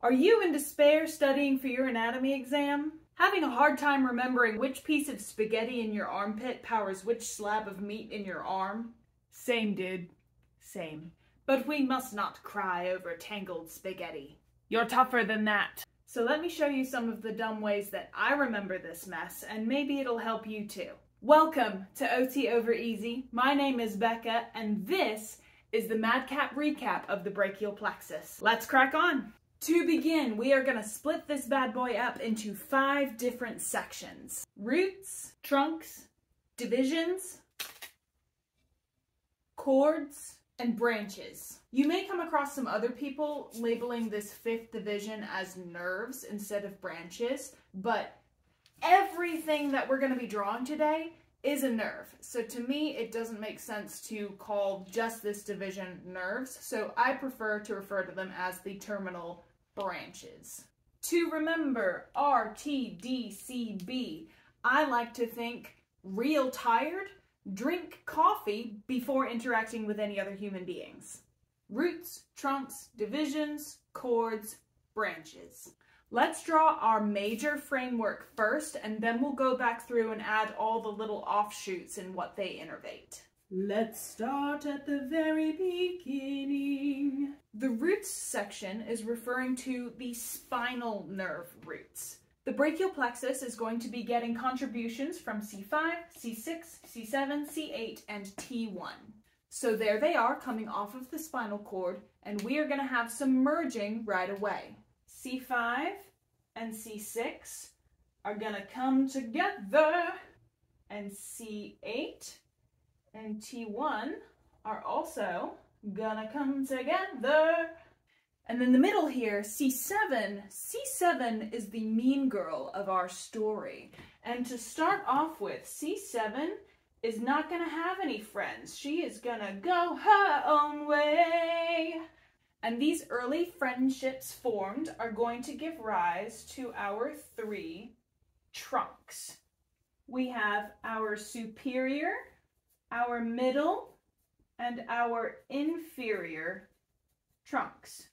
Are you in despair studying for your anatomy exam? Having a hard time remembering which piece of spaghetti in your armpit powers which slab of meat in your arm? Same, dude. Same. But we must not cry over tangled spaghetti. You're tougher than that. So let me show you some of the dumb ways that I remember this mess, and maybe it'll help you too. Welcome to OT Over Easy. My name is Becca, and this is the Madcap recap of the brachial plexus. Let's crack on. To begin, we are going to split this bad boy up into five different sections. Roots, trunks, divisions, cords, and branches. You may come across some other people labeling this fifth division as nerves instead of branches, but everything that we're going to be drawing today is a nerve. So to me, it doesn't make sense to call just this division nerves. So I prefer to refer to them as the terminal branches. To remember R, T, D, C, B, I like to think real tired, drink coffee before interacting with any other human beings. Roots, trunks, divisions, cords, branches. Let's draw our major framework first, and then we'll go back through and add all the little offshoots and what they innervate. Let's start at the very beginning. The roots section is referring to the spinal nerve roots. The brachial plexus is going to be getting contributions from C5, C6, C7, C8, and T1. So there they are coming off of the spinal cord, and we are going to have some merging right away. C5 and C6 are gonna come together and C8 and T1 are also gonna come together. And then the middle here, C7, C7 is the mean girl of our story. And to start off with, C7 is not gonna have any friends. She is gonna go her own way. And these early friendships formed are going to give rise to our three trunks. We have our superior, our middle, and our inferior trunks.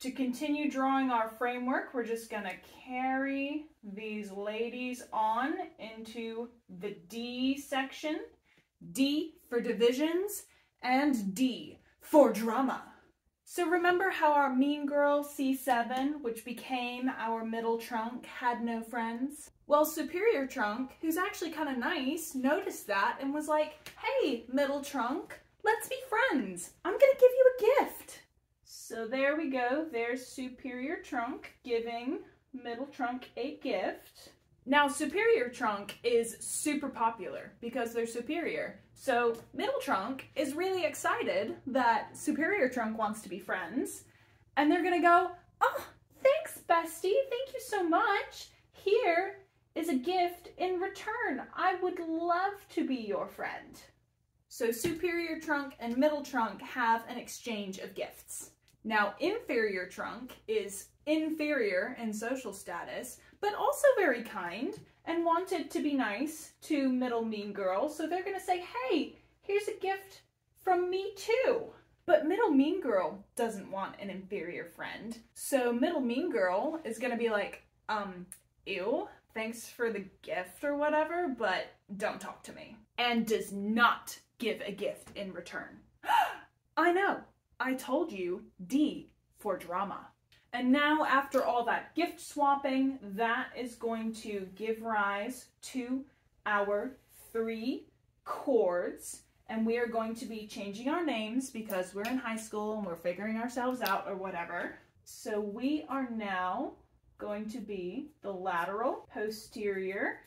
To continue drawing our framework, we're just to carry these ladies on into the D section. D for divisions and D for drama. So remember how our mean girl C7, which became our middle trunk, had no friends? Well, superior trunk, who's actually kind of nice, noticed that and was like, hey, middle trunk, let's be friends. I'm gonna give you a gift. So there we go, there's superior trunk giving middle trunk a gift. Now, superior trunk is super popular because they're superior. So middle trunk is really excited that superior trunk wants to be friends. And they're gonna go, oh, thanks, bestie. Thank you so much. Here is a gift in return. I would love to be your friend. So superior trunk and middle trunk have an exchange of gifts. Now, inferior trunk is inferior in social status, but also very kind and wanted to be nice to middle mean girl. So they're going to say, hey, here's a gift from me too. But middle mean girl doesn't want an inferior friend. So middle mean girl is going to be like, um, ew, thanks for the gift or whatever, but don't talk to me. And does not give a gift in return. I know. I told you D for drama. And now after all that gift swapping, that is going to give rise to our three cords. And we are going to be changing our names because we're in high school and we're figuring ourselves out or whatever. So we are now going to be the lateral, posterior,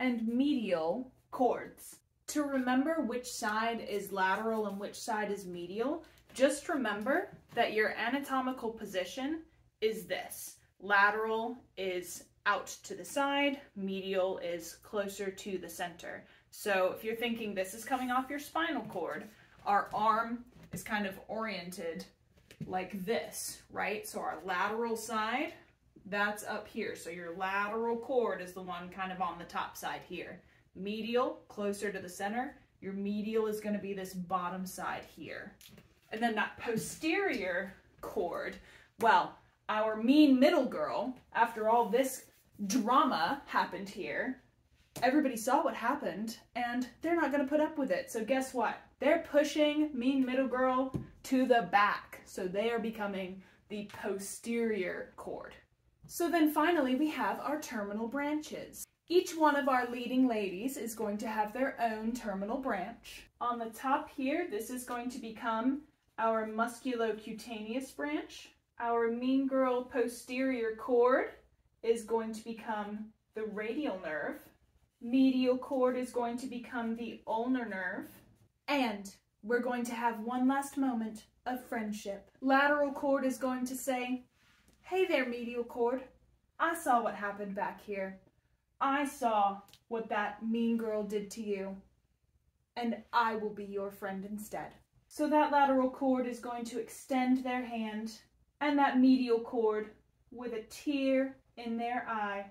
and medial cords. To remember which side is lateral and which side is medial, just remember that your anatomical position is this. Lateral is out to the side, medial is closer to the center. So if you're thinking this is coming off your spinal cord, our arm is kind of oriented like this, right? So our lateral side, that's up here. So your lateral cord is the one kind of on the top side here. Medial, closer to the center. Your medial is gonna be this bottom side here. And then that posterior cord, well, our mean middle girl, after all this drama happened here, everybody saw what happened and they're not going to put up with it. So guess what? They're pushing mean middle girl to the back. So they are becoming the posterior cord. So then finally we have our terminal branches. Each one of our leading ladies is going to have their own terminal branch. On the top here, this is going to become our musculocutaneous branch. Our mean girl posterior cord is going to become the radial nerve. Medial cord is going to become the ulnar nerve. And we're going to have one last moment of friendship. Lateral cord is going to say, Hey there, medial cord. I saw what happened back here. I saw what that mean girl did to you. And I will be your friend instead. So that lateral cord is going to extend their hand, and that medial cord with a tear in their eye,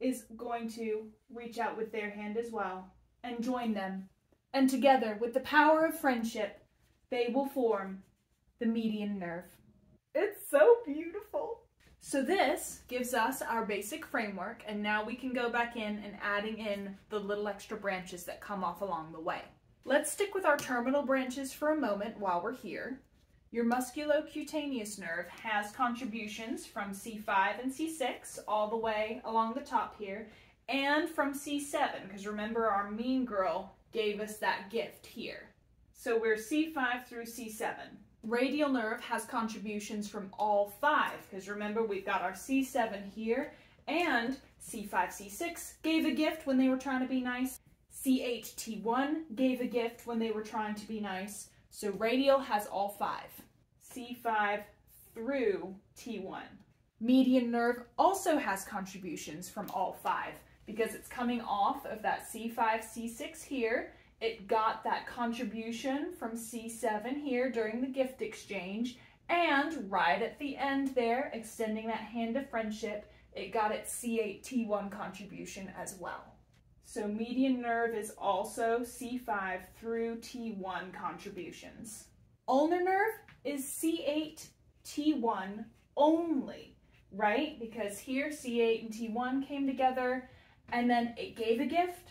is going to reach out with their hand as well and join them. And together, with the power of friendship, they will form the median nerve. It's so beautiful. So this gives us our basic framework and now we can go back in and adding in the little extra branches that come off along the way. Let's stick with our terminal branches for a moment while we're here. Your musculocutaneous nerve has contributions from C5 and C6 all the way along the top here and from C7 because remember our mean girl gave us that gift here. So we're C5 through C7. Radial nerve has contributions from all five because remember we've got our C7 here and C5, C6 gave a gift when they were trying to be nice. C8, T1 gave a gift when they were trying to be nice. So radial has all five. C5 through T1. Median nerve also has contributions from all five because it's coming off of that C5, C6 here. It got that contribution from C7 here during the gift exchange and right at the end there, extending that hand of friendship, it got its C8, T1 contribution as well. So median nerve is also C5 through T1 contributions. Ulnar nerve is C8, T1 only, right? Because here C8 and T1 came together and then it gave a gift,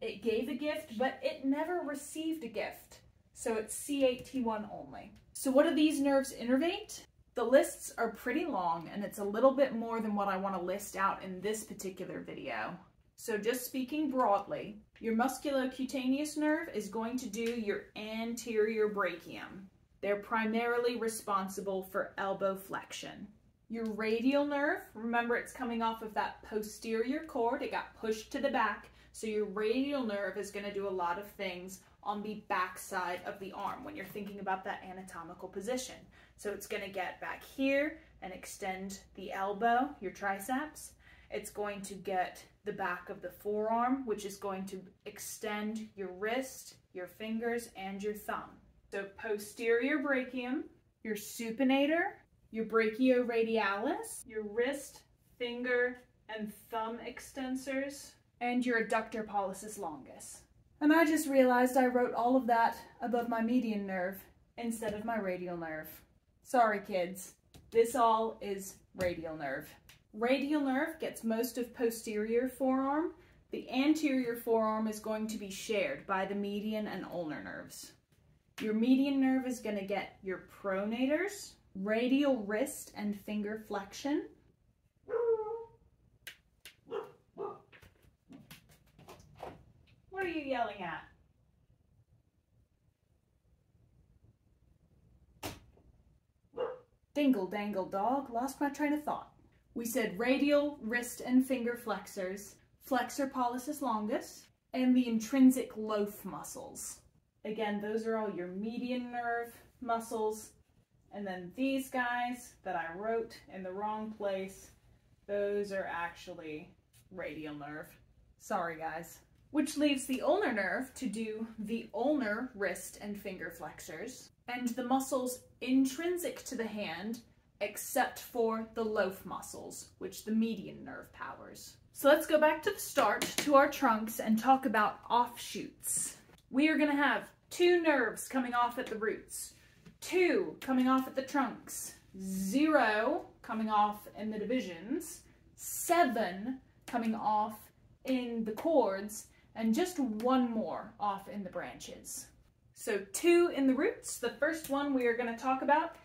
it gave a gift, but it never received a gift. So it's C8, T1 only. So what do these nerves innervate? The lists are pretty long and it's a little bit more than what I want to list out in this particular video. So just speaking broadly, your musculocutaneous nerve is going to do your anterior brachium. They're primarily responsible for elbow flexion. Your radial nerve, remember it's coming off of that posterior cord, it got pushed to the back, so your radial nerve is going to do a lot of things on the back side of the arm when you're thinking about that anatomical position. So it's going to get back here and extend the elbow, your triceps. It's going to get the back of the forearm, which is going to extend your wrist, your fingers, and your thumb. So posterior brachium, your supinator, your brachioradialis, your wrist, finger, and thumb extensors, and your abductor pollicis longus. And I just realized I wrote all of that above my median nerve instead of my radial nerve. Sorry, kids. This all is radial nerve. Radial nerve gets most of posterior forearm. The anterior forearm is going to be shared by the median and ulnar nerves. Your median nerve is going to get your pronators, radial wrist and finger flexion. What are you yelling at? Dingle dangle dog, lost my train of thought. We said radial, wrist, and finger flexors, flexor pollicis longus, and the intrinsic loaf muscles. Again, those are all your median nerve muscles. And then these guys that I wrote in the wrong place, those are actually radial nerve. Sorry, guys. Which leaves the ulnar nerve to do the ulnar wrist and finger flexors, and the muscles intrinsic to the hand except for the loaf muscles, which the median nerve powers. So let's go back to the start, to our trunks, and talk about offshoots. We are going to have two nerves coming off at the roots, two coming off at the trunks, zero coming off in the divisions, seven coming off in the cords, and just one more off in the branches. So two in the roots. The first one we are going to talk about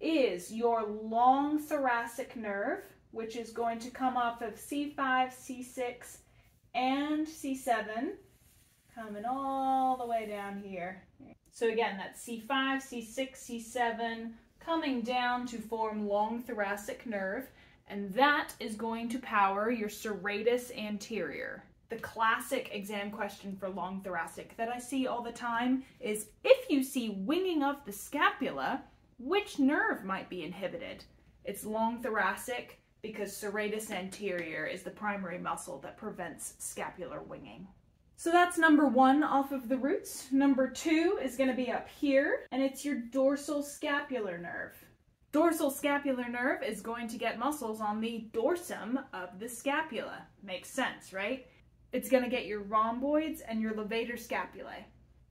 is your long thoracic nerve, which is going to come off of C5, C6, and C7, coming all the way down here. So again, that's C5, C6, C7, coming down to form long thoracic nerve, and that is going to power your serratus anterior. The classic exam question for long thoracic that I see all the time is if you see winging of the scapula, which nerve might be inhibited? It's long thoracic because serratus anterior is the primary muscle that prevents scapular winging. So that's number one off of the roots. Number two is going to be up here, and it's your dorsal scapular nerve. Dorsal scapular nerve is going to get muscles on the dorsum of the scapula. Makes sense, right? It's going to get your rhomboids and your levator scapulae.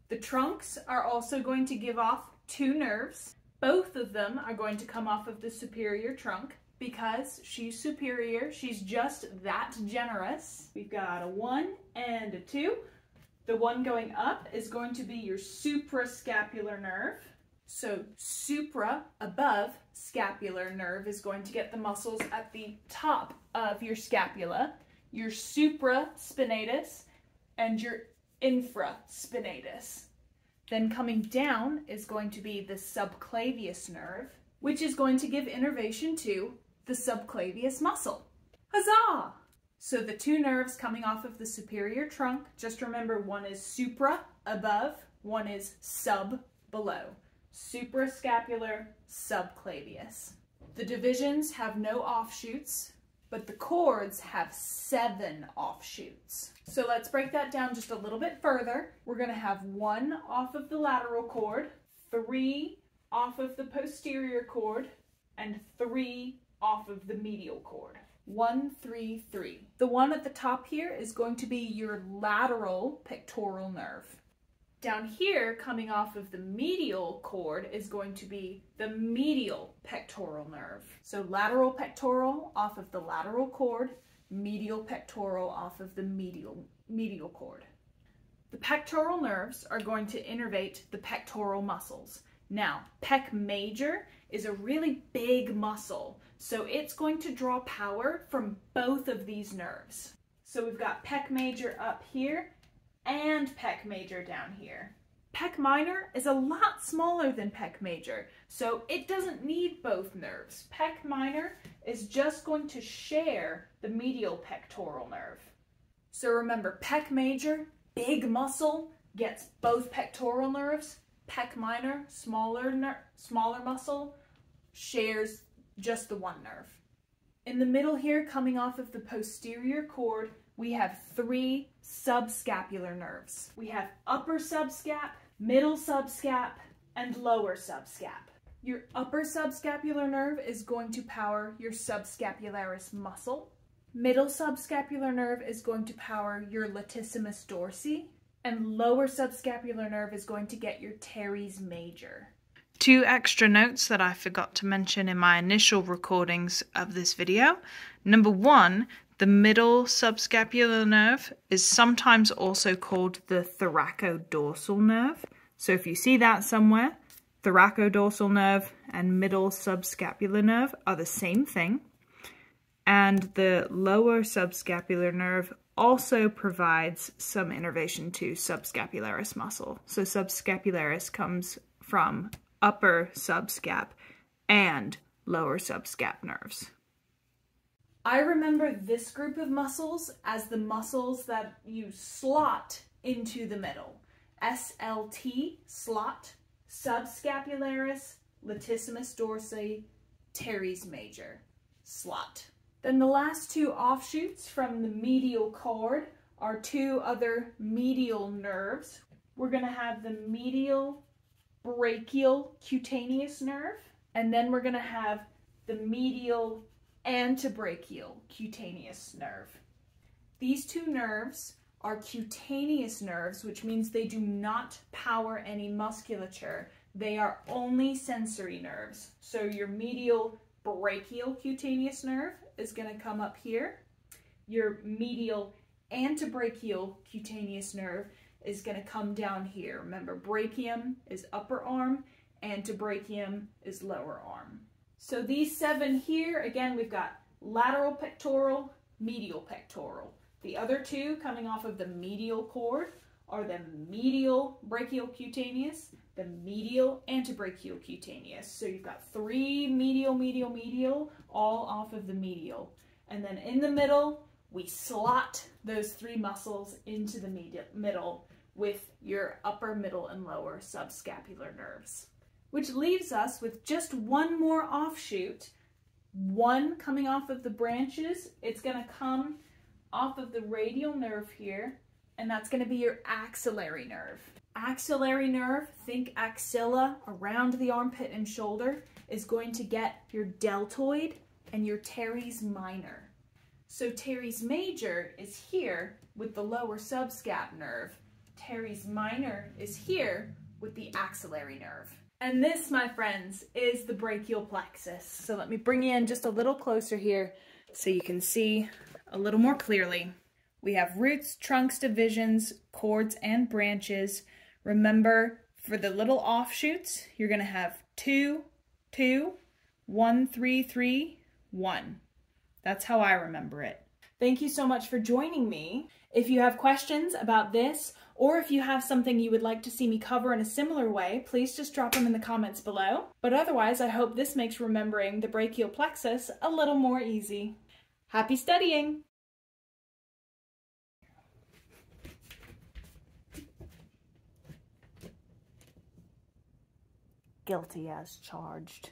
The trunks are also going to give off two nerves. Both of them are going to come off of the superior trunk because she's superior. She's just that generous. We've got a one and a two. The one going up is going to be your suprascapular nerve. So supra, above, scapular nerve is going to get the muscles at the top of your scapula, your supraspinatus, and your infraspinatus. Then coming down is going to be the subclavius nerve, which is going to give innervation to the subclavius muscle. Huzzah! So the two nerves coming off of the superior trunk, just remember one is supra, above, one is sub, below. Suprascapular, subclavius. The divisions have no offshoots, but the cords have seven offshoots. So let's break that down just a little bit further. We're gonna have one off of the lateral cord, three off of the posterior cord, and three off of the medial cord. One, three, three. The one at the top here is going to be your lateral pectoral nerve. Down here, coming off of the medial cord, is going to be the medial pectoral nerve. So lateral pectoral off of the lateral cord, medial pectoral off of the medial, medial cord. The pectoral nerves are going to innervate the pectoral muscles. Now, pec major is a really big muscle, so it's going to draw power from both of these nerves. So we've got pec major up here and pec major down here. Pec minor is a lot smaller than pec major, so it doesn't need both nerves. Pec minor is just going to share the medial pectoral nerve. So remember, pec major, big muscle, gets both pectoral nerves. Pec minor, smaller, smaller muscle, shares just the one nerve. In the middle here, coming off of the posterior cord, we have three subscapular nerves. We have upper subscap, middle subscap, and lower subscap. Your upper subscapular nerve is going to power your subscapularis muscle. Middle subscapular nerve is going to power your latissimus dorsi. And lower subscapular nerve is going to get your teres major. Two extra notes that I forgot to mention in my initial recordings of this video. Number one, the middle subscapular nerve is sometimes also called the thoracodorsal nerve. So if you see that somewhere, thoracodorsal nerve and middle subscapular nerve are the same thing. And the lower subscapular nerve also provides some innervation to subscapularis muscle. So subscapularis comes from upper subscap and lower subscap nerves. I remember this group of muscles as the muscles that you slot into the middle. SLT, slot, subscapularis, latissimus dorsi, teres major, slot. Then the last two offshoots from the medial cord are two other medial nerves. We're going to have the medial brachial cutaneous nerve, and then we're going to have the medial antebrachial cutaneous nerve. These two nerves are cutaneous nerves, which means they do not power any musculature. they are only sensory nerves. So your medial brachial cutaneous nerve is going to come up here. Your medial antebrachial cutaneous nerve is going to come down here. Remember, brachium is upper arm, antebrachium is lower arm. So these seven here, again, we've got lateral pectoral, medial pectoral. The other two coming off of the medial cord are the medial brachial cutaneous, the medial antebrachial cutaneous. So you've got three medial, medial, medial, all off of the medial. And then in the middle, we slot those three muscles into the medial, middle with your upper, middle, and lower subscapular nerves. Which leaves us with just one more offshoot, one coming off of the branches. It's going to come off of the radial nerve here, and that's going to be your axillary nerve. Axillary nerve, think axilla around the armpit and shoulder, is going to get your deltoid and your teres minor. So teres major is here with the lower subscap nerve. Teres minor is here with the axillary nerve. And this, my friends, is the brachial plexus. So let me bring you in just a little closer here so you can see a little more clearly. We have roots, trunks, divisions, cords, and branches. Remember, for the little offshoots, you're going to have two, two, one, three, three, one. That's how I remember it. Thank you so much for joining me. If you have questions about this, or if you have something you would like to see me cover in a similar way, please just drop them in the comments below. But otherwise, I hope this makes remembering the brachial plexus a little more easy. Happy studying! Guilty as charged.